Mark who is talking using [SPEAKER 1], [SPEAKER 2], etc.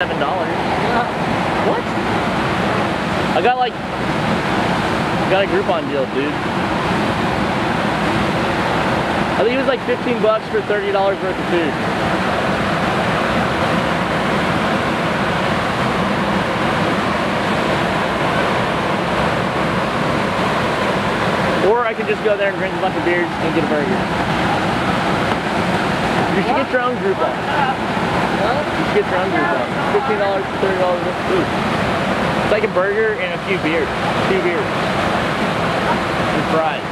[SPEAKER 1] Seven dollars. What? I got like, got a Groupon deal, dude. I think it was like 15 bucks for $30 worth of food. Or I could just go there and drink a bunch of beers and get a burger. You should get your own Groupon. You should get your own Groupon. $15, $30 worth of food. It's like a burger and a few beers. Two beers. And fries.